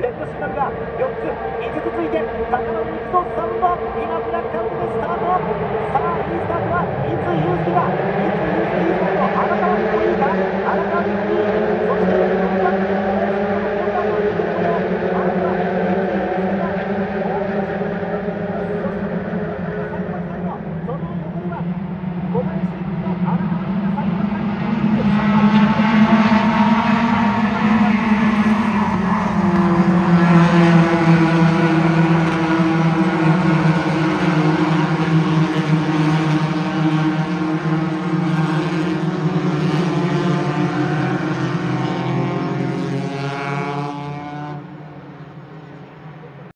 レッドシグナルが4つ5つついて高野に行くぞ3番今ブラックアウトです。